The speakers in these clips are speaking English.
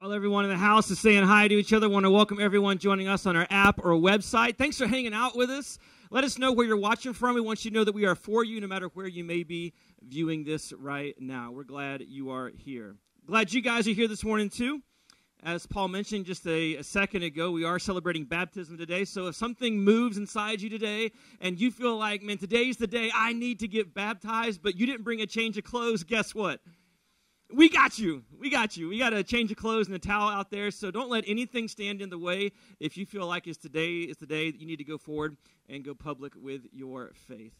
While everyone in the house is saying hi to each other, I want to welcome everyone joining us on our app or website. Thanks for hanging out with us. Let us know where you're watching from. We want you to know that we are for you no matter where you may be viewing this right now. We're glad you are here. Glad you guys are here this morning, too. As Paul mentioned just a, a, second ago, we are celebrating baptism today. So if something moves inside you today and you feel like, man, today's the day I need to get baptized, but you didn't bring a change of clothes, guess what? We got you. We got you. We got a change of clothes and a towel out there. So don't let anything stand in the way. If you feel like it's today is the day that you need to go forward and go public with your faith.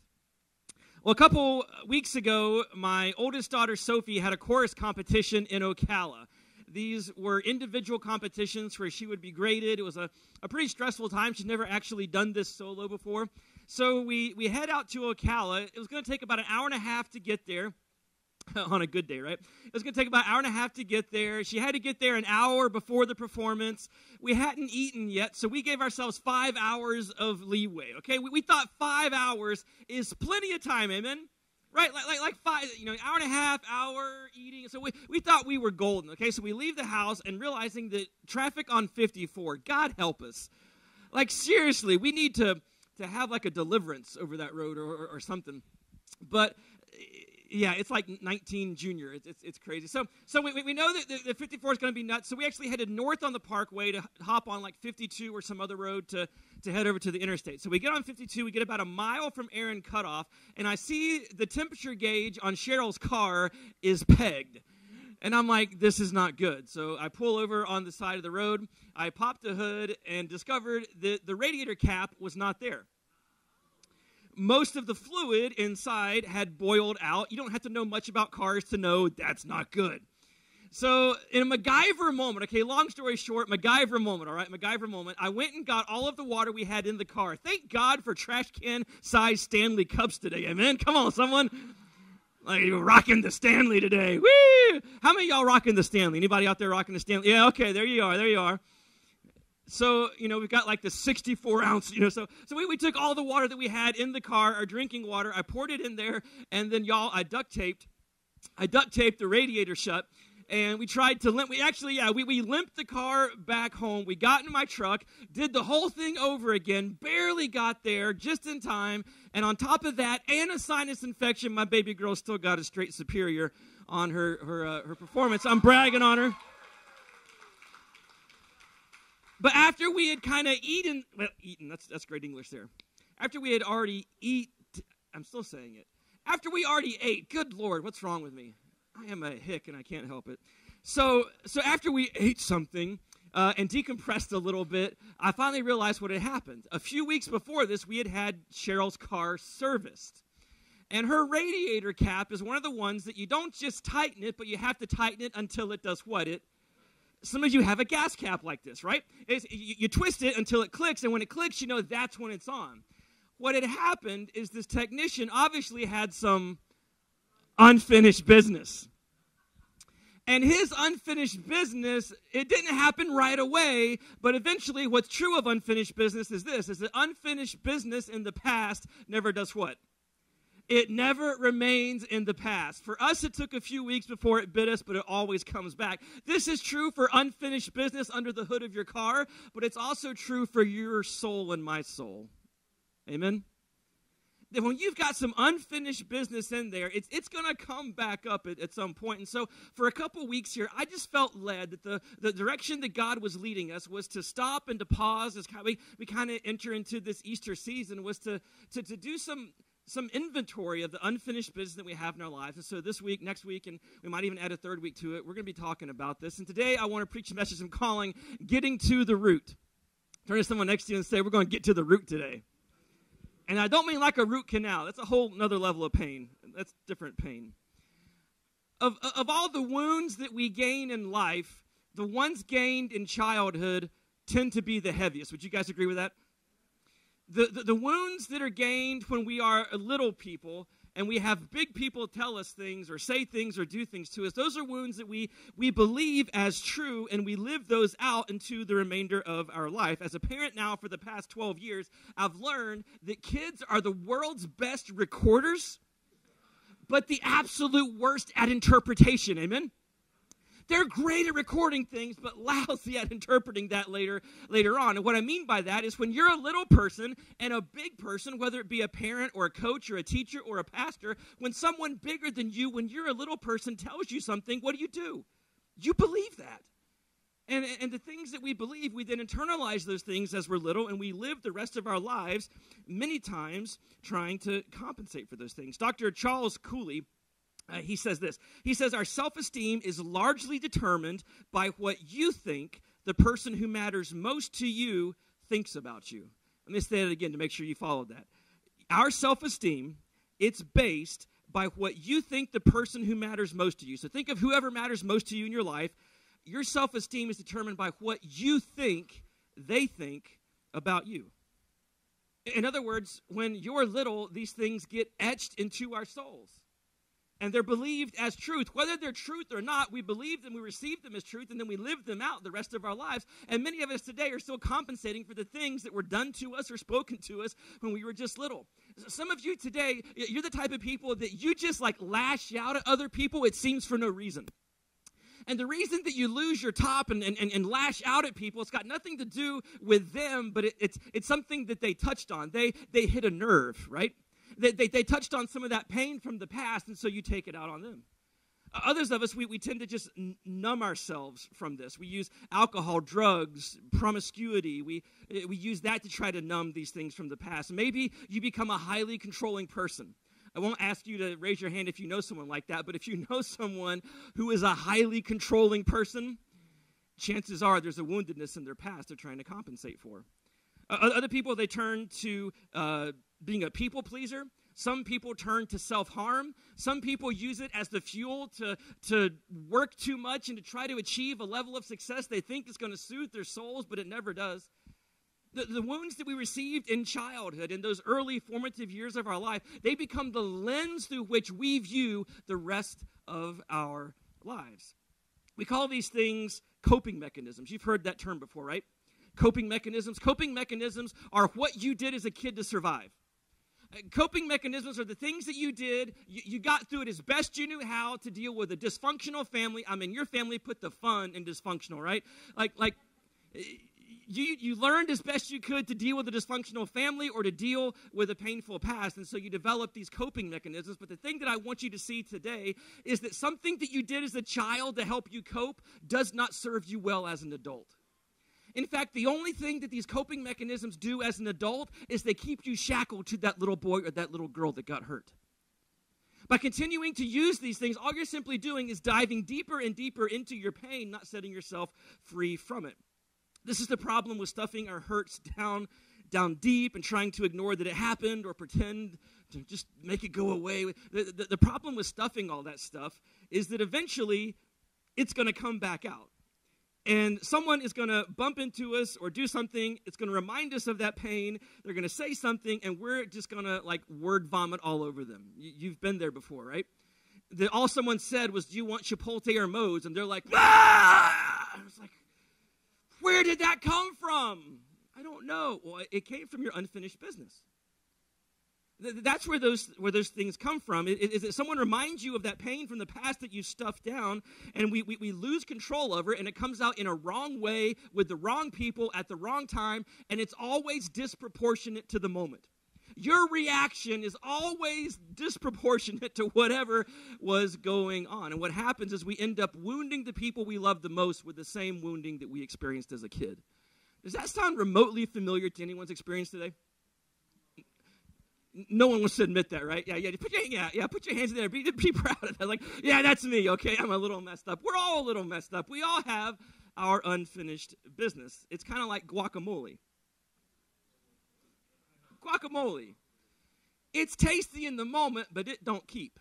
Well, a couple weeks ago, my oldest daughter Sophie had a chorus competition in Ocala. These were individual competitions where she would be graded. It was a, a pretty stressful time. She'd never actually done this solo before. So we, we head out to Ocala. It was going to take about an hour and a half to get there. on a good day, right? It was going to take about an hour and a half to get there. She had to get there an hour before the performance. We hadn't eaten yet, so we gave ourselves five hours of leeway, okay? We, we thought five hours is plenty of time, amen? Right? Like, like, like five, you know, hour and a half, hour eating. So we, we thought we were golden, okay? So we leave the house and realizing that traffic on 54, God help us. Like, seriously, we need to, to have like a deliverance over that road or, or, or something. But yeah, it's like 19 junior. It's, it's, it's crazy. So, so we, we know that the, the 54 is going to be nuts. So we actually headed north on the parkway to hop on like 52 or some other road to, to head over to the interstate. So we get on 52. We get about a mile from Ehren Cutoff, and I see the temperature gauge on Cheryl's car is pegged. And I'm like, this is not good. So I pull over on the side of the road. I pop the hood and discovered that the radiator cap was not there most of the fluid inside had boiled out. You don't have to know much about cars to know that's not good. So, in a MacGyver moment, okay, long story short, MacGyver moment, all right, MacGyver moment, I went and got all of the water we had in the car. Thank God for trash can size Stanley cups today, amen? Come on, someone. Like, you're rocking the Stanley today. Woo! How many y'all rocking the Stanley? Anybody out there rocking the Stanley? Yeah, okay, there you are, there you are. So, you know, we've got like the 64 ounce, you know. So, so we, we took all the water that we had in the car, our drinking water, I poured it in there, and then y'all, I duct taped, I duct taped the radiator shut, and we tried to limp. We actually, yeah, we, we limped the car back home. We got in my truck, did the whole thing over again, barely got there just in time. And on top of that, and a sinus infection, my baby girl still got a straight superior on her, her, uh, her performance. I'm bragging on her. But after we had kind of eaten, well, eaten, that's, that's great English there. After we had already eat, I'm still saying it. After we already ate, good Lord, what's wrong with me? I am a hick and I can't help it. So, so after we ate something uh, and decompressed a little bit, I finally realized what had happened. A few weeks before this, we had had Cheryl's car serviced. And her radiator cap is one of the ones that you don't just tighten it, but you have to tighten it until it does what? It some of you have a gas cap like this, right? You, you, twist it until it clicks, and when it clicks, you know that's when it's on. What had happened is this technician obviously had some unfinished business. And his unfinished business, it didn't happen right away, but eventually what's true of unfinished business is this, is that unfinished business in the past never does what? It never remains in the past. For us, it took a few weeks before it bit us, but it always comes back. This is true for unfinished business under the hood of your car, but it's also true for your soul and my soul. Amen? That when you've got some unfinished business in there, it's, it's going to come back up at, at some point. And so, for a couple weeks here, I just felt led that the, the direction that God was leading us was to stop and to pause as we, we kind of enter into this Easter season, was to, to, to do some some inventory of the unfinished business that we have in our lives. And so this week, next week, and we might even add a third week to it, we're going to be talking about this. And today I want to preach a message I'm calling Getting to the Root. Turn to someone next to you and say, We're going to get to the root today. And I don't mean like a root canal. That's a whole other level of pain. That's different pain. Of, of all the wounds that we gain in life, the ones gained in childhood tend to be the heaviest. Would you guys agree with that? The, the, the wounds that are gained when we are little people and we have big people tell us things or say things or do things to us those are wounds that we we believe as true and we live those out into the remainder of our life. As a parent now for the past 12 years i've learned that kids are the world's best recorders but the absolute worst at interpretation. Amen they're great at recording things, but lousy at interpreting that later later on. And what I mean by that is when you're a little person and a big person, whether it be a parent or a coach or a teacher or a pastor, when someone bigger than you, when you're a little person tells you something, what do you do? You believe that. And, and the things that we believe, we then internalize those things as we're little, and we live the rest of our lives many times trying to compensate for those things. Dr. Charles Cooley uh, he says this He says, Our self esteem is largely determined by what you think the person who matters most to you thinks about you. Let me say it again to make sure you followed that. Our self esteem, it's based by what you think the person who matters most to you. So think of whoever matters most to you in your life. Your self esteem is determined by what you think they think about you. In other words, when you're little, these things get etched into our souls and they're believed as truth. Whether they're truth or not, we believe them, we receive them as truth, and then we live them out the rest of our lives. And many of us today are still compensating for the things that were done to us or spoken to us when we were just little. Some of you today, you're the type of people that you just like lash out at other people, it seems for no reason. And the reason that you lose your top and, and, and lash out at people, it's got nothing to do with them, but it, it's, it's something that they touched on. They, they hit a nerve, right? They, they, they touched on some of that pain from the past, and so you take it out on them. Others of us, we, we tend to just numb ourselves from this. We use alcohol, drugs, promiscuity. We, eh, we use that to try to numb these things from the past. Maybe you become a highly controlling person. I won't ask you to raise your hand if you know someone like that, but if you know someone who is a highly controlling person, chances are there's a woundedness in their past they're trying to compensate for. Uh, other people, they turn to uh, being a people pleaser. Some people turn to self harm. Some people use it as the fuel to, to work too much and to try to achieve a level of success they think is going to soothe their souls, but it never does. The, the wounds that we received in childhood, in those early formative years of our life, they become the lens through which we view the rest of our lives. We call these things coping mechanisms. You've heard that term before, right? Coping mechanisms. Coping mechanisms are what you did as a kid to survive. Coping mechanisms are the things that you did. You, you, got through it as best you knew how to deal with a dysfunctional family. I mean, your family put the fun in dysfunctional, right? Like, like you, you learned as best you could to deal with a dysfunctional family or to deal with a painful past. And so you developed these coping mechanisms. But the thing that I want you to see today is that something that you did as a child to help you cope does not serve you well as an adult. In fact, the only thing that these coping mechanisms do as an adult is they keep you shackled to that little boy or that little girl that got hurt. By continuing to use these things, all you're simply doing is diving deeper and deeper into your pain, not setting yourself free from it. This is the problem with stuffing our hurts down down deep and trying to ignore that it happened or pretend to just make it go away. The, the, the problem with stuffing all that stuff is that eventually it's going to come back out and someone is going to bump into us or do something it's going to remind us of that pain they're going to say something and we're just going to like word vomit all over them. You've been there before right? That all someone said was do you want chipotle or moe's? And they're like ah! i was like where did that come from? I don't know. Well it came from your unfinished business that's where those where those things come from. Is that someone reminds you of that pain from the past that you stuffed down, and we, we, we lose control over it, and it comes out in a wrong way with the wrong people at the wrong time, and it's always disproportionate to the moment. Your reaction is always disproportionate to whatever was going on. And what happens is we end up wounding the people we love the most with the same wounding that we experienced as a kid. Does that sound remotely familiar to anyone's experience today? No one wants to admit that, right? Yeah, yeah. Put your yeah, yeah. Put your hands in there. Be, be proud of that. Like, yeah, that's me. Okay, I'm a little messed up. We're all a little messed up. We all have our unfinished business. It's kind of like guacamole. Guacamole. It's tasty in the moment, but it don't keep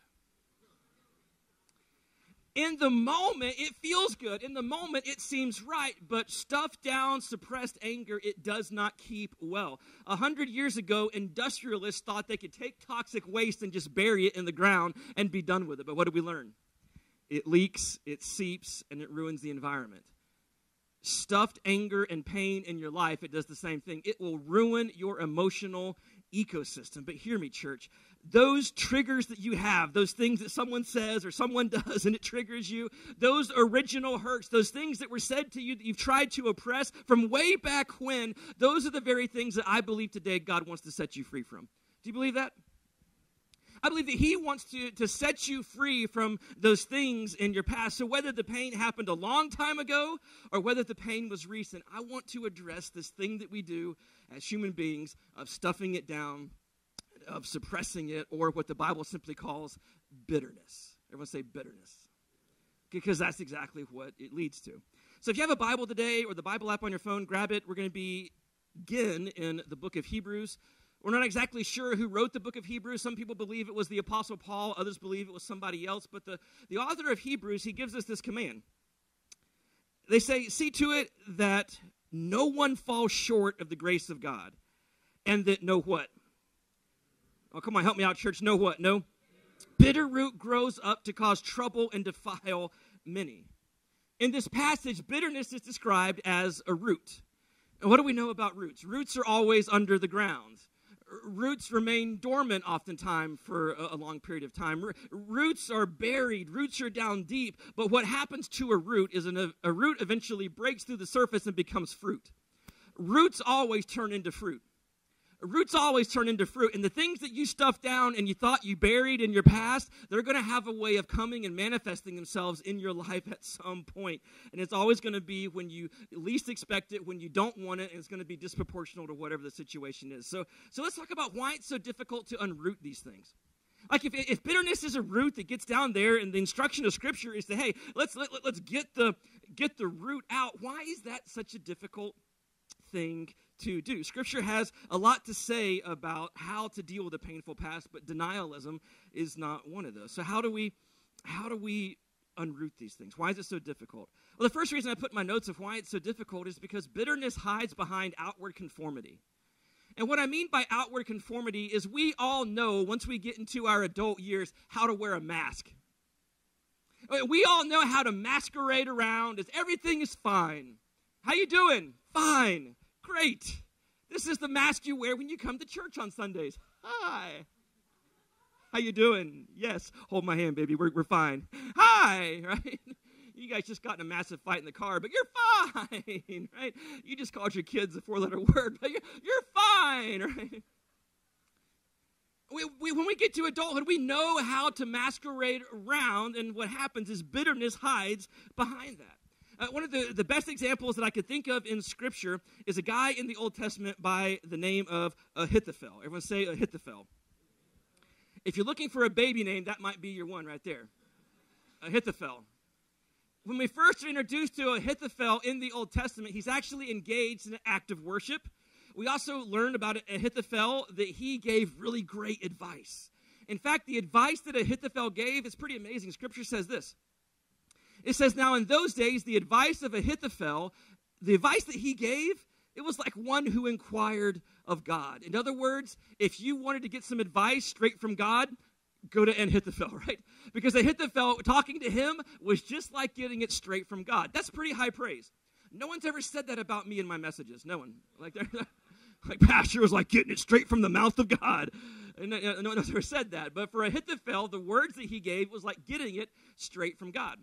in the moment, it feels good. In the moment, it seems right, but stuffed down, suppressed anger, it does not keep well. A hundred years ago, industrialists thought they could take toxic waste and just bury it in the ground and be done with it. But what did we learn? It leaks, it seeps, and it ruins the environment. Stuffed anger and pain in your life, it does the same thing. It will ruin your emotional ecosystem. But hear me, church. Those triggers that you have, those things that someone says or someone does and it triggers you, those original hurts, those things that were said to you that you've tried to oppress from way back when, those are the very things that I believe today God wants to set you free from. Do you believe that? I believe that He wants to, to set you free from those things in your past. So, whether the pain happened a long time ago or whether the pain was recent, I want to address this thing that we do as human beings of stuffing it down, of suppressing it, or what the Bible simply calls bitterness. Everyone say bitterness. Because that's exactly what it leads to. So, if you have a Bible today or the Bible app on your phone, grab it. We're going to be again in the book of Hebrews. We're not exactly sure who wrote the book of Hebrews. Some people believe it was the Apostle Paul, others believe it was somebody else. But the, the author of Hebrews, he gives us this command. They say, See to it that no one falls short of the grace of God, and that no what? Oh, come on, help me out, church. No what? No? Bitter root grows up to cause trouble and defile many. In this passage, bitterness is described as a root. And what do we know about roots? Roots are always under the ground roots remain dormant oftentimes for a, long period of time. Roots are buried, roots are down deep, but what happens to a root is an, a root eventually breaks through the surface and becomes fruit. Roots always turn into fruit roots always turn into fruit. And the things that you stuffed down and you thought you buried in your past, they're going to have a way of coming and manifesting themselves in your life at some point. And it's always going to be when you least expect it, when you don't want it, and it's going to be disproportional to whatever the situation is. So, so let's talk about why it's so difficult to unroot these things. Like if, if bitterness is a root that gets down there, and the instruction of Scripture is to, hey, let's let, let's get the get the root out. Why is that such a difficult thing to do. Scripture has a lot to say about how to deal with a painful past, but denialism is not one of those. So how do we how do we unroot these things? Why is it so difficult? Well, the first reason I put my notes of why it's so difficult is because bitterness hides behind outward conformity. And what I mean by outward conformity is we all know once we get into our adult years how to wear a mask. Uh, we all know how to masquerade around as everything is fine. How you doing? Fine. Great. This is the mask you wear when you come to church on Sundays. Hi. How you doing? Yes. Hold my hand, baby. We're, we're fine. Hi. Right? You guys just got in a massive fight in the car, but you're fine, right? You just called your kids a four-letter word, but you're, you're fine, right? We, we, when we get to adulthood, we know how to masquerade around, and what happens is bitterness hides behind that. Uh, one of the, the best examples that I could think of in Scripture is a guy in the Old Testament by the name of Ahithophel. Everyone say Ahithophel. If you're looking for a baby name, that might be your one right there. Ahithophel. When we first are introduced to Ahithophel in the Old Testament, he's actually engaged in an act of worship. We also learned about Ahithophel that he gave really great advice. In fact, the advice that Ahithophel gave is pretty amazing. Scripture says this it says, Now in those days, the advice of Ahithophel, the advice that he gave, it was like one who inquired of God. In other words, if you wanted to get some advice straight from God, go to Ahithophel, right? Because Ahithophel, talking to him, was just like getting it straight from God. That's pretty high praise. No one's ever said that about me in my messages. No one. Like, like Pastor was like getting it straight from the mouth of God. And no, no one's ever said that. But for Ahithophel, the words that he gave was like getting it straight from God.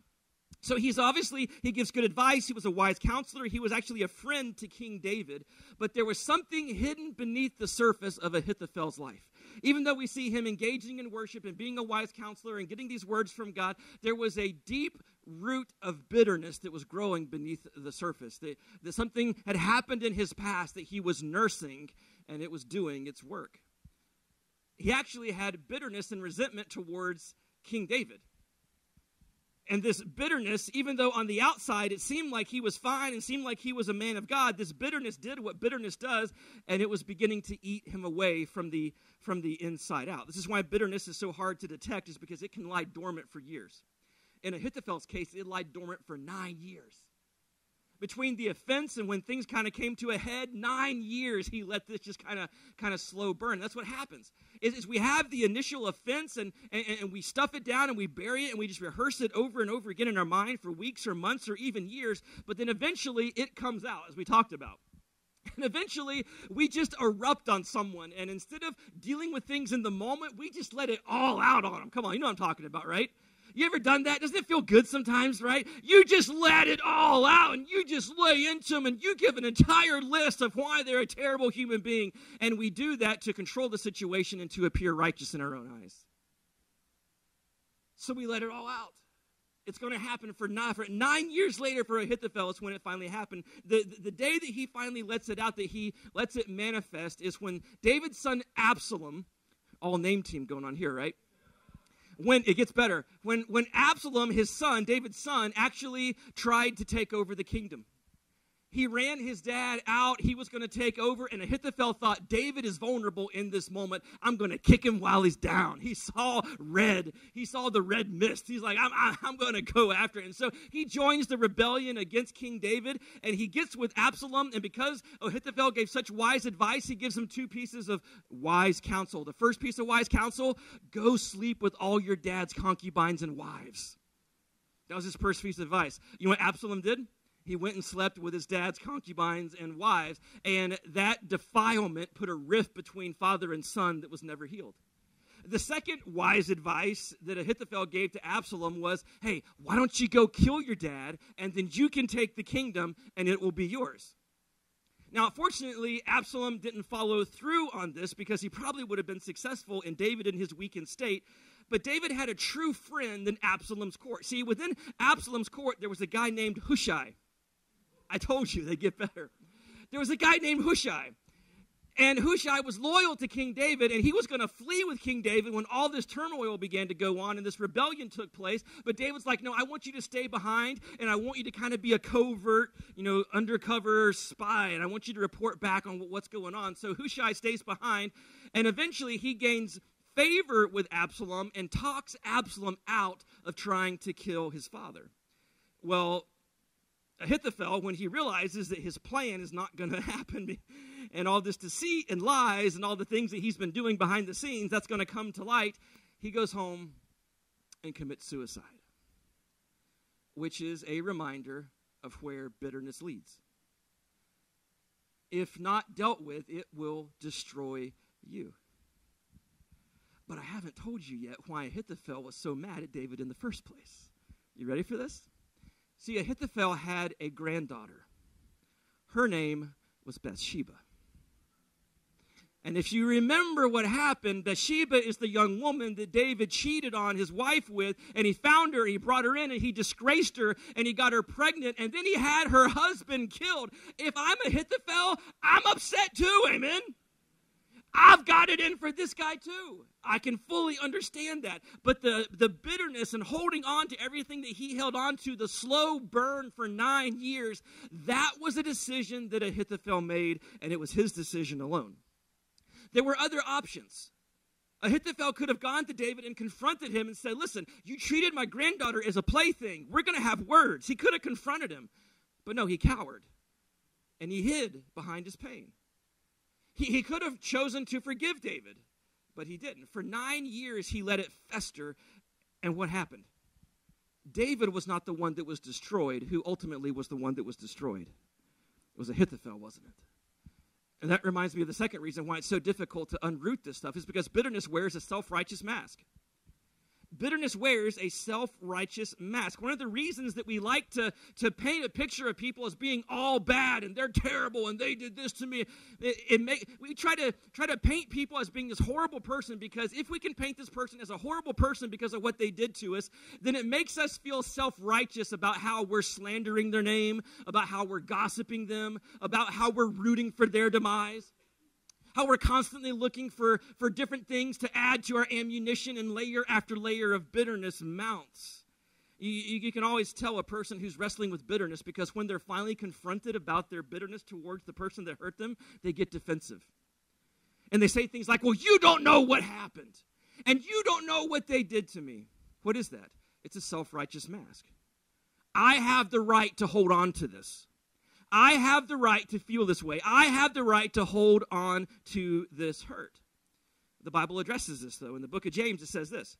So he's obviously, he gives good advice. He was a wise counselor. He was actually a friend to King David. But there was something hidden beneath the surface of Ahithophel's life. Even though we see him engaging in worship and being a wise counselor and getting these words from God, there was a deep root of bitterness that was growing beneath the surface. That, that something had happened in his past that he was nursing and it was doing its work. He actually had bitterness and resentment towards King David and this bitterness, even though on the outside it seemed like he was fine and seemed like he was a man of God, this bitterness did what bitterness does, and it was beginning to eat him away from the from the inside out. This is why bitterness is so hard to detect, is because it can lie dormant for years. In Ahithophel's case, it lied dormant for nine years between the offense and when things kind of came to a head nine years he let this just kind of kind of slow burn that's what happens is, is we have the initial offense and, and, and we stuff it down and we bury it and we just rehearse it over and over again in our mind for weeks or months or even years but then eventually it comes out as we talked about And eventually, we just erupt on someone. And instead of dealing with things in the moment, we just let it all out on them. Come on, you know what I'm talking about, right? You ever done that? Doesn't it feel good sometimes, right? You just let it all out and you just lay into them and you give an entire list of why they're a terrible human being. And we do that to control the situation and to appear righteous in our own eyes. So we let it all out. It's going to happen for nine, for nine years later for Ahithophel is when it finally happened. The, the, the day that he finally lets it out, that he lets it manifest, is when David's son Absalom, all name team going on here, right? When it gets better when when absalom his son david's son actually tried to take over the kingdom he ran his dad out. He was going to take over. And Ahithophel thought, David is vulnerable in this moment. I'm going to kick him while he's down. He saw red. He saw the red mist. He's like, I'm, I'm going to go after it. And so he joins the rebellion against King David. And he gets with Absalom. And because Ahithophel gave such wise advice, he gives him two pieces of wise counsel. The first piece of wise counsel go sleep with all your dad's concubines and wives. That was his first piece of advice. You know what Absalom did? He went and slept with his dad's concubines and wives, and that defilement put a rift between father and son that was never healed. The second wise advice that Ahithophel gave to Absalom was hey, why don't you go kill your dad, and then you can take the kingdom, and it will be yours. Now, fortunately, Absalom didn't follow through on this because he probably would have been successful in David in his weakened state. But David had a true friend in Absalom's court. See, within Absalom's court, there was a guy named Hushai. I told you they get better. There was a guy named Hushai. And Hushai was loyal to King David, and he was going to flee with King David when all this turmoil began to go on and this rebellion took place. But David's like, No, I want you to stay behind, and I want you to kind of be a covert, you know, undercover spy, and I want you to report back on what's going on. So Hushai stays behind, and eventually he gains favor with Absalom and talks Absalom out of trying to kill his father. Well, Ahithophel, when he realizes that his plan is not going to happen, and all this deceit and lies and all the things that he's been doing behind the scenes, that's going to come to light, he goes home and commits suicide, which is a reminder of where bitterness leads. If not dealt with, it will destroy you. But I haven't told you yet why Ahithophel was so mad at David in the first place. You ready for this? See, Ahithophel had a granddaughter. Her name was Bathsheba. And if you remember what happened, Bathsheba is the young woman that David cheated on his wife with, and he found her, he brought her in, and he disgraced her, and he got her pregnant, and then he had her husband killed. If I'm Ahithophel, I'm upset too, amen? I've got it in for this guy too. I can fully understand that. But the, the bitterness and holding on to everything that he held on to, the slow burn for nine years, that was a decision that Ahithophel made, and it was his decision alone. There were other options. Ahithophel could have gone to David and confronted him and said, Listen, you treated my granddaughter as a plaything. We're going to have words. He could have confronted him. But no, he cowered. And he hid behind his pain. He, he could have chosen to forgive David, but he didn't. For nine years, he let it fester. And what happened? David was not the one that was destroyed, who ultimately was the one that was destroyed. It was Ahithophel, wasn't it? And that reminds me of the second reason why it's so difficult to unroot this stuff is because bitterness wears a self righteous mask. Bitterness wears a self righteous mask. One of the reasons that we like to, to paint a picture of people as being all bad and they're terrible and they did this to me, it, it we try to, try to paint people as being this horrible person because if we can paint this person as a horrible person because of what they did to us, then it makes us feel self righteous about how we're slandering their name, about how we're gossiping them, about how we're rooting for their demise how we're constantly looking for, for different things to add to our ammunition, and layer after layer of bitterness mounts. You, you, can always tell a person who's wrestling with bitterness because when they're finally confronted about their bitterness towards the person that hurt them, they get defensive. And they say things like, Well, you don't know what happened, and you don't know what they did to me. What is that? It's a self righteous mask. I have the right to hold on to this. I have the right to feel this way. I have the right to hold on to this hurt. The Bible addresses this, though. In the book of James, it says this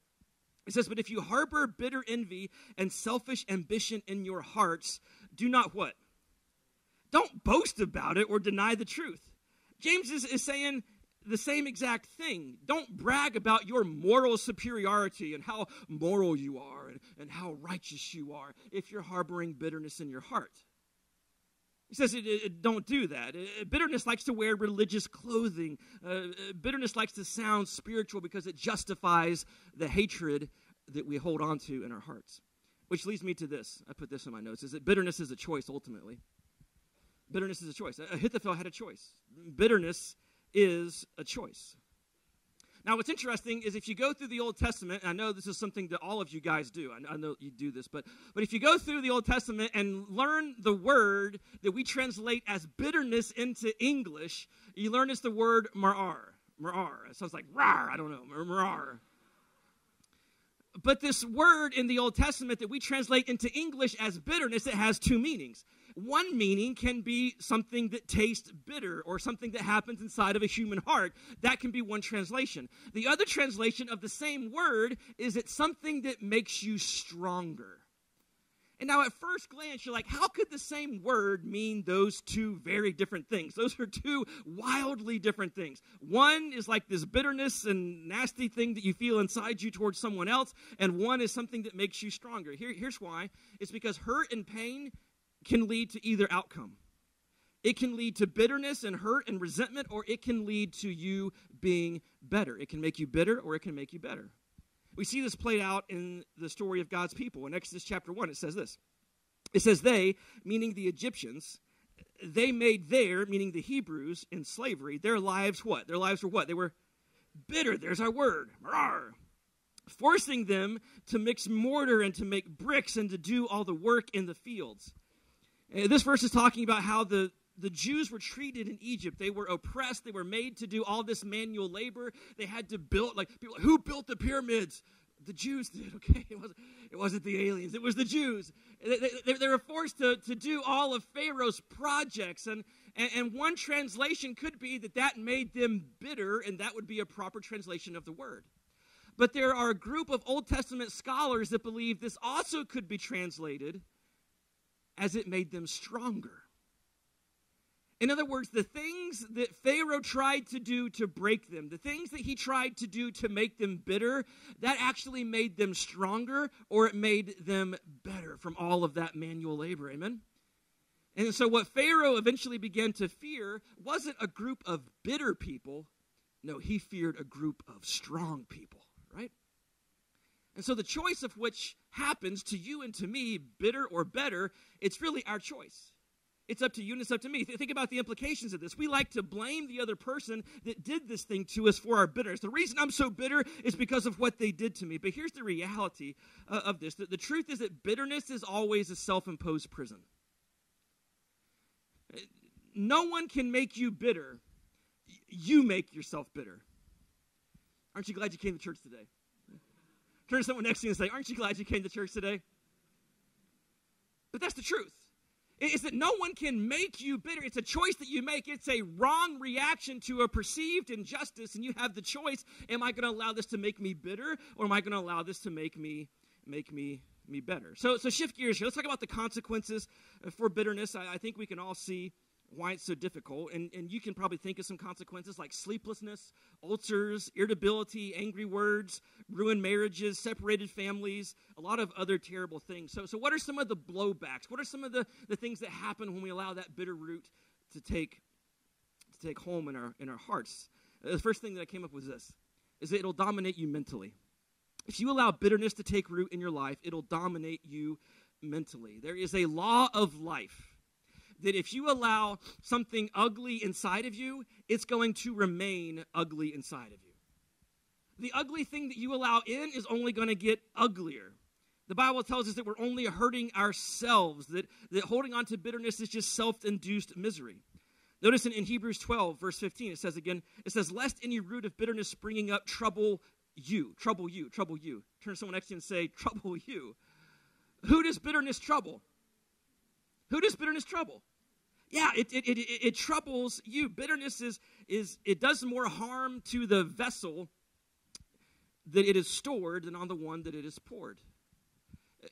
It says, But if you harbor bitter envy and selfish ambition in your hearts, do not what? don't boast about it or deny the truth. James is, is saying the same exact thing. Don't brag about your moral superiority and how moral you are and, and how righteous you are if you're harboring bitterness in your heart. He says, it, it, don't do that. Uh, uh, bitterness likes to wear religious clothing. Uh, uh, bitterness likes to sound spiritual because it justifies the hatred that we hold on to in our hearts. Which leads me to this. I put this in my notes is that bitterness is a choice ultimately. Bitterness is a choice. Ahithophel had a choice. Bitterness is a choice. Now, what's interesting is if you go through the Old Testament, I know this is something that all of you guys do. I, I know you do this, but, but if you go through the Old Testament and learn the word that we translate as bitterness into English, you learn it's the word marar. Marar. It sounds like rar. I don't know. Marar. But this word in the Old Testament that we translate into English as bitterness, it has two meanings. One meaning can be something that tastes bitter or something that happens inside of a human heart. That can be one translation. The other translation of the same word is it's something that makes you stronger. And now, at first glance, you're like, how could the same word mean those two very different things? Those are two wildly different things. One is like this bitterness and nasty thing that you feel inside you towards someone else, and one is something that makes you stronger. Here, here's why it's because hurt and pain can lead to either outcome. It can lead to bitterness and hurt and resentment, or it can lead to you being better. It can make you bitter, or it can make you better. We see this played out in the story of God's people. In Exodus chapter 1, it says this It says, They, meaning the Egyptians, they made their, meaning the Hebrews in slavery, their lives what? Their lives were what? They were bitter. There's our word. Rawr. Forcing them to mix mortar and to make bricks and to do all the work in the fields. And this verse is talking about how the, the Jews were treated in Egypt. They were oppressed. They were made to do all this manual labor. They had to build, like, people, who built the pyramids? The Jews did, okay? It wasn't, it wasn't the aliens, it was the Jews. They, they, they were forced to, to do all of Pharaoh's projects. And, and, and one translation could be that that made them bitter, and that would be a proper translation of the word. But there are a group of Old Testament scholars that believe this also could be translated as it made them stronger. In other words, the things that Pharaoh tried to do to break them, the things that he tried to do to make them bitter, that actually made them stronger or it made them better from all of that manual labor. Amen? And so, what Pharaoh eventually began to fear wasn't a group of bitter people. No, he feared a group of strong people, right? And so the choice of which happens to you and to me, bitter or better, it's really our choice. It's up to you and it's up to me. Think about the implications of this. We like to blame the other person that did this thing to us for our bitterness. The reason I'm so bitter is because of what they did to me. But here's the reality uh, of this the, the truth is that bitterness is always a self imposed prison. No one can make you bitter, you make yourself bitter. Aren't you glad you came to church today? Turn to someone next to you and say, Aren't you glad you came to church today? But that's the truth. Is that no one can make you bitter. It's a choice that you make. It's a wrong reaction to a perceived injustice, and you have the choice: Am I going to allow this to make me bitter, or am I going to allow this to make me make me me better? So, so shift gears here. Let's talk about the consequences for bitterness. I, I think we can all see why it's so difficult. And, and you can probably think of some consequences like sleeplessness, ulcers, irritability, angry words, ruined marriages, separated families, a lot of other terrible things. So, so what are some of the blowbacks? What are some of the, the things that happen when we allow that bitter root to take, to take home in our, in our hearts? Uh, the first thing that I came up with this is that it'll dominate you mentally. If you allow bitterness to take root in your life, it'll dominate you mentally. There is a law of life that if you allow something ugly inside of you, it's going to remain ugly inside of you. The ugly thing that you allow in is only going to get uglier. The Bible tells us that we're only hurting ourselves, that, that holding on to bitterness is just self induced misery. Notice in, in Hebrews 12, verse 15, it says again, it says, Lest any root of bitterness springing up trouble you, trouble you, trouble you. Turn to someone next to you and say, Trouble you. Who does bitterness trouble? Who does bitterness trouble? Yeah, it, it, it, it, troubles you. Bitterness is, is, it does more harm to the vessel that it is stored than on the one that it is poured.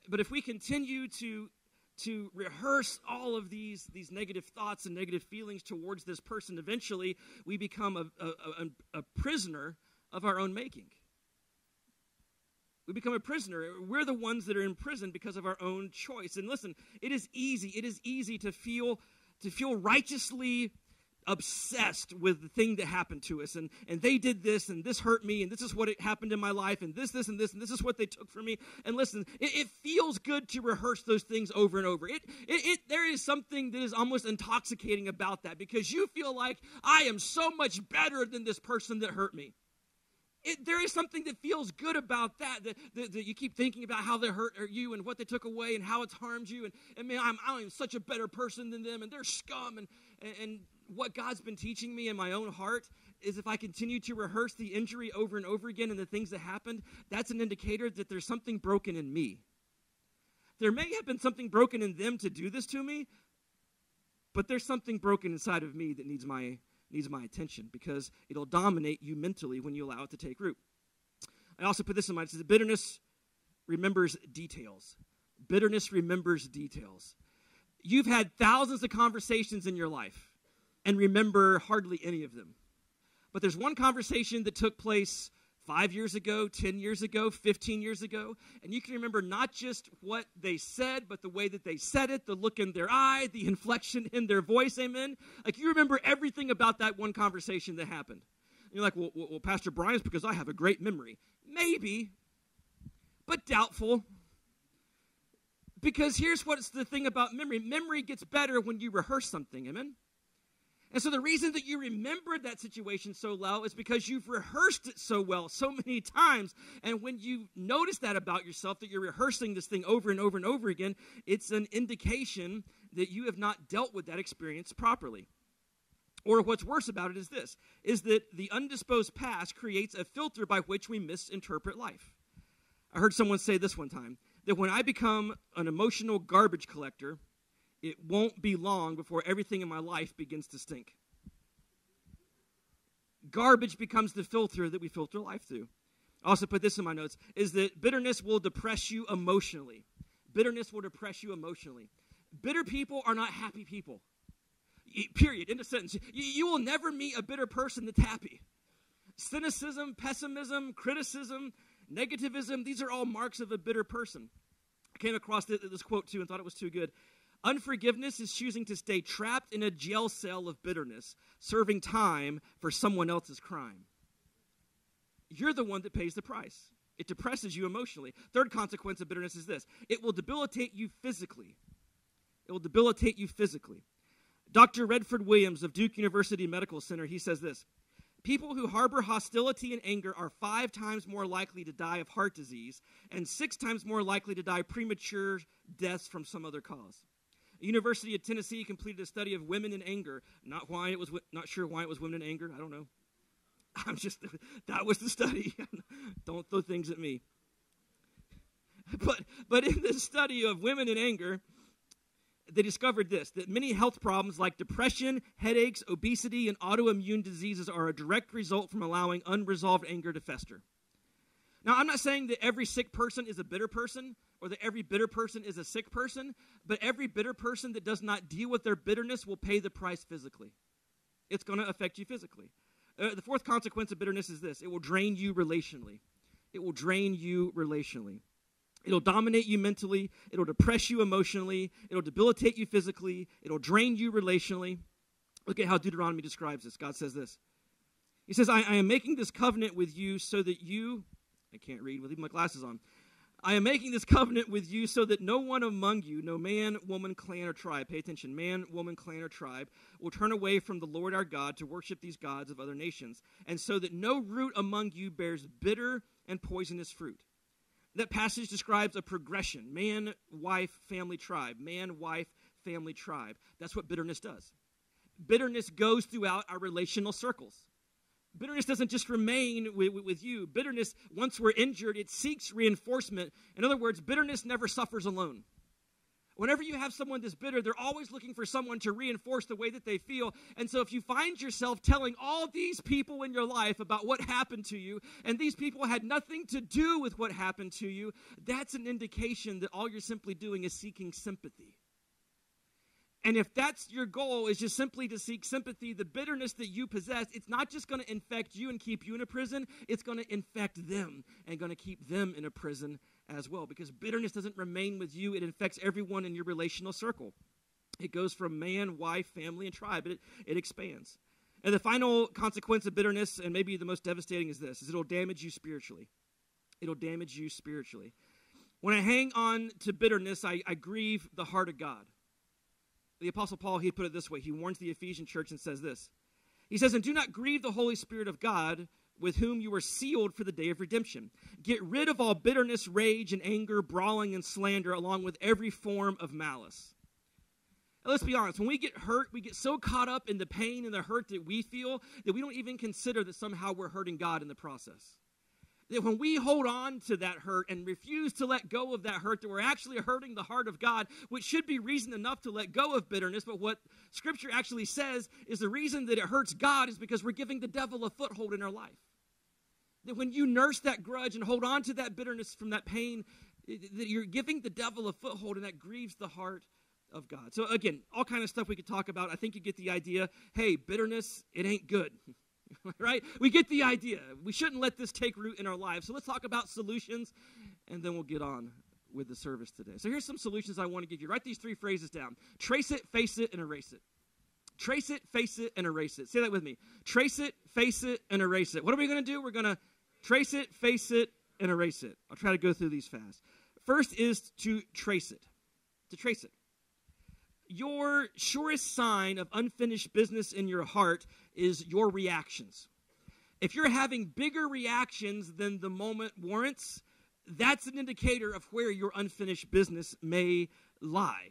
But if we continue to to rehearse all of these, these negative thoughts and negative feelings towards this person, eventually we become a, a, a, a prisoner of our own making. We become a prisoner. We're the ones that are in prison because of our own choice. And listen, it is easy. It is easy to feel to feel righteously obsessed with the thing that happened to us and, and they did this and this hurt me and this is what it happened in my life and this this and this and this is what they took from me and listen it, it feels good to rehearse those things over and over it, it, it there is something that is almost intoxicating about that because you feel like i am so much better than this person that hurt me it, there is something that feels good about that, that, that, that, you keep thinking about how they hurt you and what they took away and how it's harmed you. And, and man, I'm, I'm such a better person than them and they're scum. And, and, and what God's been teaching me in my own heart is if I continue to rehearse the injury over and over again and the things that happened, that's an indicator that there's something broken in me. There may have been something broken in them to do this to me, but there's something broken inside of me that needs my needs my attention because it'll dominate you mentally when you allow it to take root. I also put this in mind. It says bitterness remembers details. Bitterness remembers details. You've had thousands of conversations in your life and remember hardly any of them. But there's one conversation that took place five years ago, 10 years ago, 15 years ago, and you can remember not just what they said, but the way that they said it, the look in their eye, the inflection in their voice, amen? Like you remember everything about that one conversation that happened. And you're like, well, well, Pastor Brian's because I have a great memory. Maybe, but doubtful. Because here's what's the thing about memory memory gets better when you rehearse something, amen? And so the reason that you remembered that situation so well is because you've rehearsed it so well so many times. And when you notice that about yourself, that you're rehearsing this thing over and over and over again, it's an indication that you have not dealt with that experience properly. Or what's worse about it is this is that the undisposed past creates a filter by which we misinterpret life. I heard someone say this one time that when I become an emotional garbage collector, it won't be long before everything in my life begins to stink. Garbage becomes the filter that we filter life through. I also put this in my notes is that bitterness will depress you emotionally. Bitterness will depress you emotionally. Bitter people are not happy people. Period. In a sentence. You will never meet a bitter person that's happy. Cynicism, pessimism, criticism, negativism, these are all marks of a bitter person. I came across this quote too and thought it was too good. Unforgiveness is choosing to stay trapped in a jail cell of bitterness, serving time for someone else's crime. You're the one that pays the price. It depresses you emotionally. Third consequence of bitterness is this it will debilitate you physically. It will debilitate you physically. Dr. Redford Williams of Duke University Medical Center, he says this People who harbor hostility and anger are five times more likely to die of heart disease and six times more likely to die premature deaths from some other cause. University of Tennessee completed a study of women in anger. Not why it was not sure why it was women in anger. I don't know. I'm just that was the study. don't throw things at me. But but in this study of women in anger, they discovered this that many health problems like depression, headaches, obesity, and autoimmune diseases are a direct result from allowing unresolved anger to fester. Now, I'm not saying that every sick person is a bitter person or that every bitter person is a sick person, but every bitter person that does not deal with their bitterness will pay the price physically. It's going to affect you physically. Uh, the fourth consequence of bitterness is this it will drain you relationally. It will drain you relationally. It'll dominate you mentally. It'll depress you emotionally. It'll debilitate you physically. It'll drain you relationally. Look at how Deuteronomy describes this. God says this He says, I, I am making this covenant with you so that you I can't read with even my glasses on. I am making this covenant with you so that no one among you, no man, woman, clan, or tribe, pay attention, man, woman, clan, or tribe, will turn away from the Lord our God to worship these gods of other nations, and so that no root among you bears bitter and poisonous fruit. That passage describes a progression man, wife, family, tribe. Man, wife, family, tribe. That's what bitterness does. Bitterness goes throughout our relational circles. Bitterness doesn't just remain with, with, you. Bitterness, once we're injured, it seeks reinforcement. In other words, bitterness never suffers alone. Whenever you have someone that's bitter, they're always looking for someone to reinforce the way that they feel. And so if you find yourself telling all these people in your life about what happened to you, and these people had nothing to do with what happened to you, that's an indication that all you're simply doing is seeking sympathy. And if that's your goal, is just simply to seek sympathy, the bitterness that you possess, it's not just going to infect you and keep you in a prison, it's going to infect them and going to keep them in a prison as well. Because bitterness doesn't remain with you, it infects everyone in your relational circle. It goes from man, wife, family, and tribe. It, it expands. And the final consequence of bitterness, and maybe the most devastating, is this: is it'll damage you spiritually. It'll damage you spiritually. When I hang on to bitterness, I, I grieve the heart of God. The Apostle Paul, he put it this way. He warns the Ephesian church and says this. He says, And do not grieve the Holy Spirit of God, with whom you were sealed for the day of redemption. Get rid of all bitterness, rage, and anger, brawling, and slander, along with every form of malice. Now, let's be honest, when we get hurt, we get so caught up in the pain and the hurt that we feel that we don't even consider that somehow we're hurting God in the process that when we hold on to that hurt and refuse to let go of that hurt, that we're actually hurting the heart of God, which should be reason enough to let go of bitterness. But what Scripture actually says is the reason that it hurts God is because we're giving the devil a foothold in our life. That when you nurse that grudge and hold on to that bitterness from that pain, that you're giving the devil a foothold and that grieves the heart of God. So again, all kind of stuff we could talk about. I think you get the idea. Hey, bitterness, it ain't good. right? We get the idea. We shouldn't let this take root in our lives. So let's talk about solutions, and then we'll get on with the service today. So here's some solutions I want to give you. Write these three phrases down trace it, face it, and erase it. Trace it, face it, and erase it. Say that with me. Trace it, face it, and erase it. What are we going to do? We're going to trace it, face it, and erase it. I'll try to go through these fast. First is to trace it. To trace it your surest sign of unfinished business in your heart is your reactions. If you're having bigger reactions than the moment warrants, that's an indicator of where your unfinished business may lie.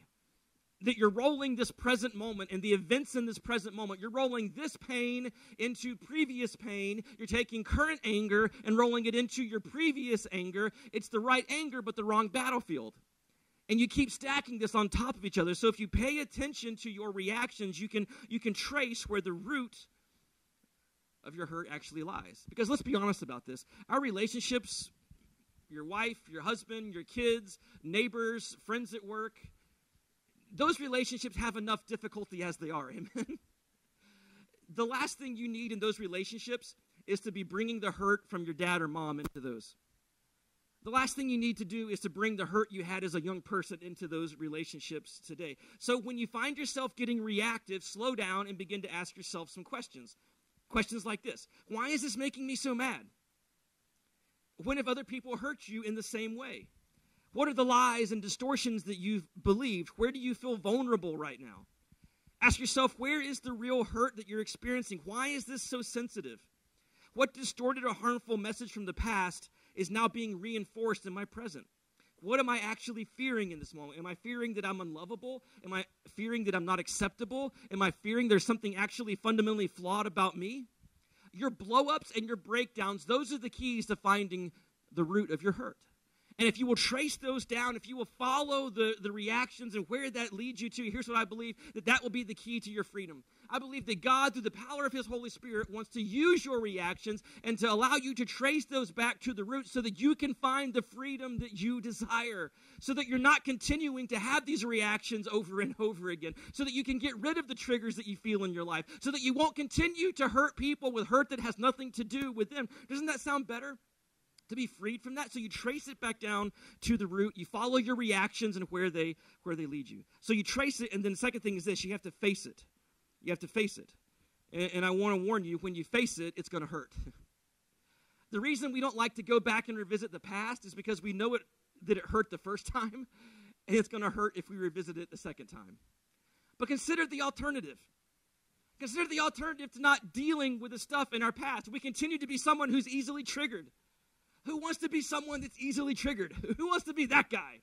That you're rolling this present moment and the events in this present moment. You're rolling this pain into previous pain. You're taking current anger and rolling it into your previous anger. It's the right anger, but the wrong battlefield. And you keep stacking this on top of each other. So if you pay attention to your reactions, you can, you can trace where the root of your hurt actually lies. Because let's be honest about this our relationships, your wife, your husband, your kids, neighbors, friends at work, those relationships have enough difficulty as they are. Amen. the last thing you need in those relationships is to be bringing the hurt from your dad or mom into those. The last thing you need to do is to bring the hurt you had as a young person into those relationships today. So when you find yourself getting reactive, slow down and begin to ask yourself some questions. Questions like this Why is this making me so mad? When have other people hurt you in the same way? What are the lies and distortions that you've believed? Where do you feel vulnerable right now? Ask yourself, where is the real hurt that you're experiencing? Why is this so sensitive? What distorted or harmful message from the past is now being reinforced in my present. What am I actually fearing in this moment? Am I fearing that I'm unlovable? Am I fearing that I'm not acceptable? Am I fearing there's something actually fundamentally flawed about me? Your blowups and your breakdowns, those are the keys to finding the root of your hurt. And if you will trace those down, if you will follow the, the reactions and where that leads you to, here's what I believe that that will be the key to your freedom. I believe that God, through the power of His Holy Spirit, wants to use your reactions and to allow you to trace those back to the root so that you can find the freedom that you desire, so that you're not continuing to have these reactions over and over again, so that you can get rid of the triggers that you feel in your life, so that you won't continue to hurt people with hurt that has nothing to do with them. Doesn't that sound better? to be freed from that so you trace it back down to the root you follow your reactions and where they where they lead you so you trace it and then the second thing is this you have to face it you have to face it. And, and I want to warn you when you face it, it's going to hurt. the reason we don't like to go back and revisit the past is because we know it, that it hurt the first time, and it's going to hurt if we revisit it the second time. But consider the alternative. Consider the alternative to not dealing with the stuff in our past. We continue to be someone who's easily triggered. Who wants to be someone that's easily triggered? Who wants to be that guy?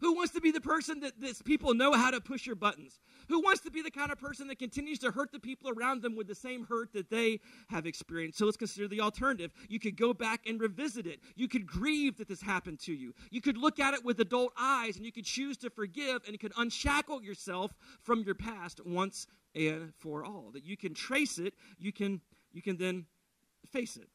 Who wants to be the person that, that people know how to push your buttons? Who wants to be the kind of person that continues to hurt the people around them with the same hurt that they have experienced? So let's consider the alternative. You could go back and revisit it. You could grieve that this happened to you. You could look at it with adult eyes and you could choose to forgive and you could unshackle yourself from your past once and for all. That you can trace it, you can you can then face it.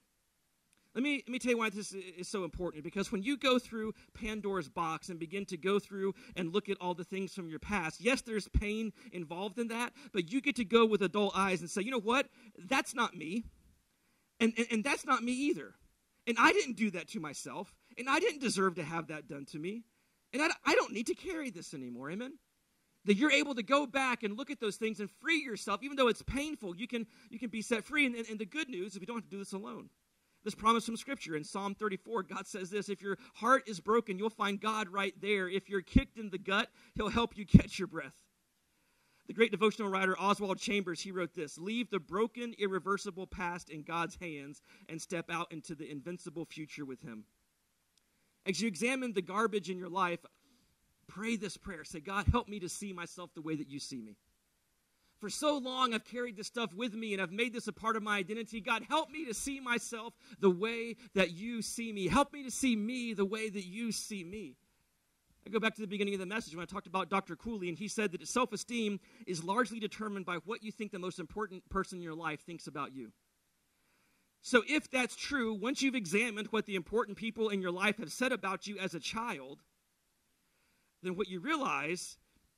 Let me, let me tell you why this is so important. Because when you go through Pandora's box and begin to go through and look at all the things from your past, yes, there's pain involved in that, but you get to go with adult eyes and say, you know what? That's not me. And, and, and that's not me either. And I didn't do that to myself. And I didn't deserve to have that done to me. And I, I don't need to carry this anymore. Amen? that you're able to go back and look at those things and free yourself even though it's painful you can you can be set free and, and, and the good news is we don't have to do this alone this promise from Scripture. In Psalm 34, God says this If your heart is broken, you'll find God right there. If you're kicked in the gut, He'll help you catch your breath. The great devotional writer Oswald Chambers, he wrote this Leave the broken, irreversible past in God's hands and step out into the invincible future with Him. As you examine the garbage in your life, pray this prayer. Say, God, help me to see myself the way that you see me. For so long, I've carried this stuff with me and I've made this a part of my identity. God, help me to see myself the way that you see me. Help me to see me the way that you see me. I go back to the beginning of the message when I talked about Dr. Cooley, and he said that self esteem is largely determined by what you think the most important person in your life thinks about you. So, if that's true, once you've examined what the important people in your life have said about you as a child, then what you realize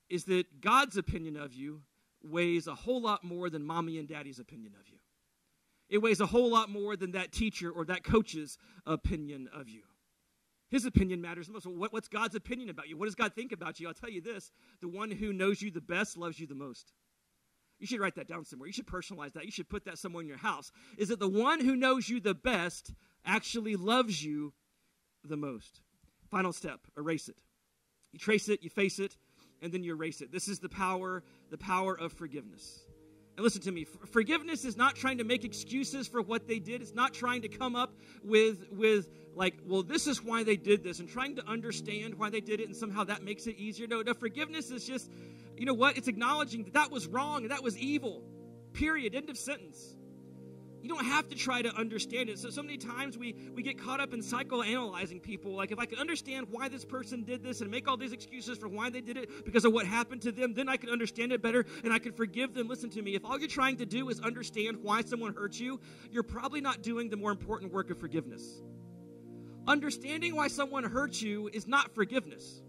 is that God's opinion of you weighs a whole lot more than mommy and daddy's opinion of you. It weighs a whole lot more than that teacher or that coach's opinion of you. His opinion matters most. What, what's God's opinion about you? What does God think about you? I'll tell you this the one who knows you the best loves you the most. You should write that down somewhere. You should personalize that. You should put that somewhere in your house. Is that the one who knows you the best actually loves you the most? Final step erase it. You trace it, you face it, and then you erase it. This is the power, the power of forgiveness. And listen to me, forgiveness is not trying to make excuses for what they did. It's not trying to come up with with like, well, this is why they did this and trying to understand why they did it and somehow that makes it easier. No, no, forgiveness is just, you know what? It's acknowledging that that was wrong and that was evil. Period. End of sentence. You don't have to try to understand it. So, so many times we, we get caught up in psychoanalyzing people. Like, if I could understand why this person did this and make all these excuses for why they did it because of what happened to them, then I could understand it better and I could forgive them. Listen to me. If all you're trying to do is understand why someone hurt you, you're probably not doing the more important work of forgiveness. Understanding why someone hurt you is not forgiveness.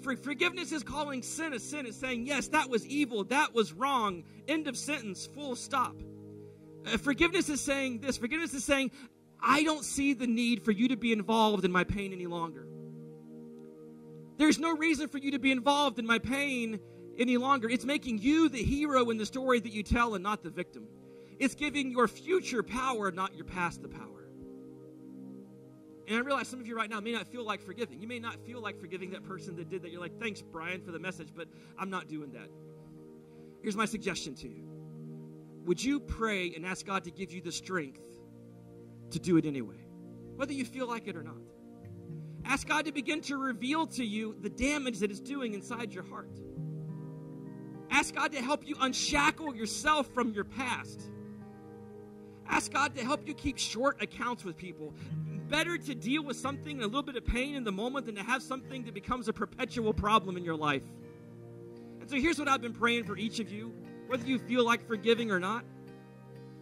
For forgiveness is calling sin a sin. It's saying, yes, that was evil. That was wrong. End of sentence. Full stop. Uh, forgiveness is saying this forgiveness is saying, I don't see the need for you to be involved in my pain any longer. There's no reason for you to be involved in my pain any longer. It's making you the hero in the story that you tell and not the victim. It's giving your future power, not your past the power. And I realize some of you right now may not feel like forgiving. You may not feel like forgiving that person that did that. You're like, thanks, Brian, for the message, but I'm not doing that. Here's my suggestion to you would you pray and ask God to give you the strength to do it anyway, whether you feel like it or not? Ask God to begin to reveal to you the damage that it's doing inside your heart. Ask God to help you unshackle yourself from your past. Ask God to help you keep short accounts with people. Better to deal with something, a little bit of pain in the moment, than to have something that becomes a perpetual problem in your life. And so here's what I've been praying for each of you whether you feel like forgiving or not,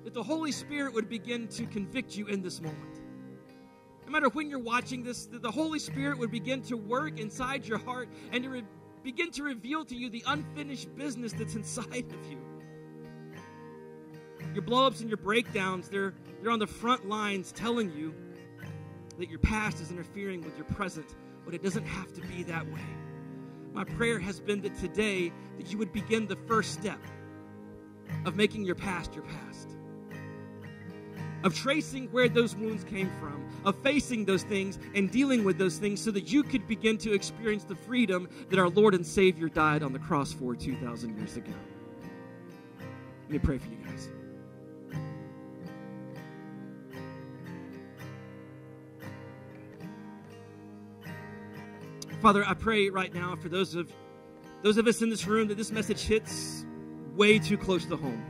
that the Holy Spirit would begin to convict you in this moment. No matter when you're watching this, that the Holy Spirit would begin to work inside your heart and to re- begin to reveal to you the unfinished business that's inside of you. Your blowups and your breakdowns, they're, they're on the front lines telling you that your past is interfering with your present, but it doesn't have to be that way. My prayer has been that today that you would begin the first step of making your past your past, of tracing where those wounds came from, of facing those things and dealing with those things so that you could begin to experience the freedom that our Lord and Savior died on the cross for 2,000 years ago. Let me pray for you guys. Father, I pray right now for those of those of us in this room that this message hits way too close to home.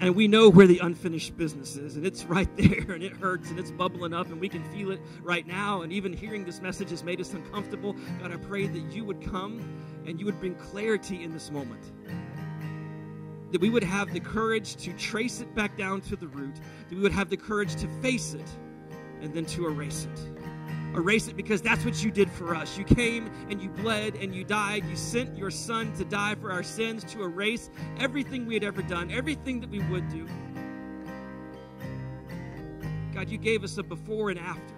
And we know where the unfinished business is, and it's right there, and it hurts, and it's bubbling up, and we can feel it right now. And even hearing this message has made us uncomfortable. God, I pray that you would come and you would bring clarity in this moment. that we would have the courage to trace it back down to the root, that we would have the courage to face it and then to erase it. Erase it because that's what you did for us. You came and you bled and you died. You sent your son to die for our sins, to erase everything we had ever done, everything that we would do. God, you gave us a before and after.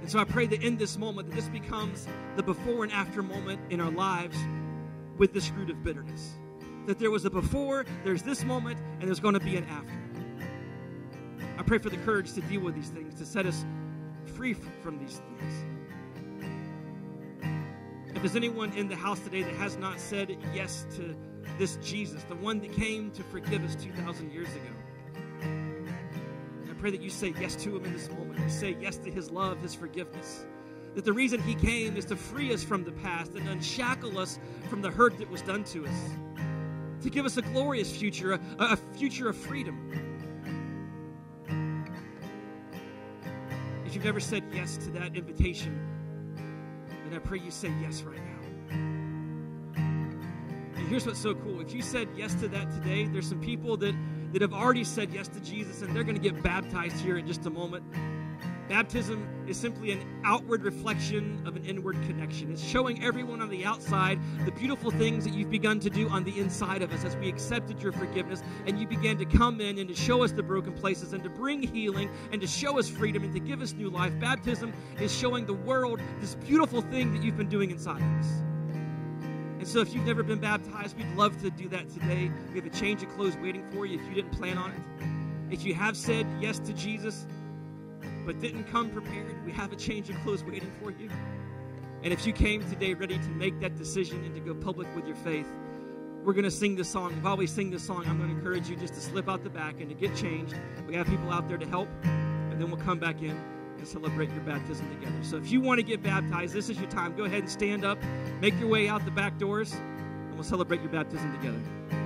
And so I pray that in this moment, that this becomes the before and after moment in our lives with this root of bitterness. That there was a before, there's this moment, and there's going to be an after. I pray for the courage to deal with these things, to set us free from these things. If there's anyone in the house today that has not said yes to this Jesus, the one that came to forgive us 2,000 years ago, I pray that you say yes to him in this moment. You say yes to his love, his forgiveness. That the reason he came is to free us from the past and unshackle us from the hurt that was done to us, to give us a glorious future, a, a future of freedom. If you've never said yes to that invitation, then I pray you say yes right now. And here's what's so cool. If you said yes to that today, there's some people that, that have already said yes to Jesus and they're going to get baptized here in just a moment. Baptism is simply an outward reflection of an inward connection. It's showing everyone on the outside the beautiful things that you've begun to do on the inside of us as we accepted your forgiveness and you began to come in and to show us the broken places and to bring healing and to show us freedom and to give us new life. Baptism is showing the world this beautiful thing that you've been doing inside of us. And so, if you've never been baptized, we'd love to do that today. We have a change of clothes waiting for you if you didn't plan on it. If you have said yes to Jesus, but didn't come prepared, we have a change of clothes waiting for you. And if you came today ready to make that decision and to go public with your faith, we're going to sing this song. While we sing this song, I'm going to encourage you just to slip out the back and to get changed. We have people out there to help, and then we'll come back in and celebrate your baptism together. So if you want to get baptized, this is your time. Go ahead and stand up, make your way out the back doors, and we'll celebrate your baptism together.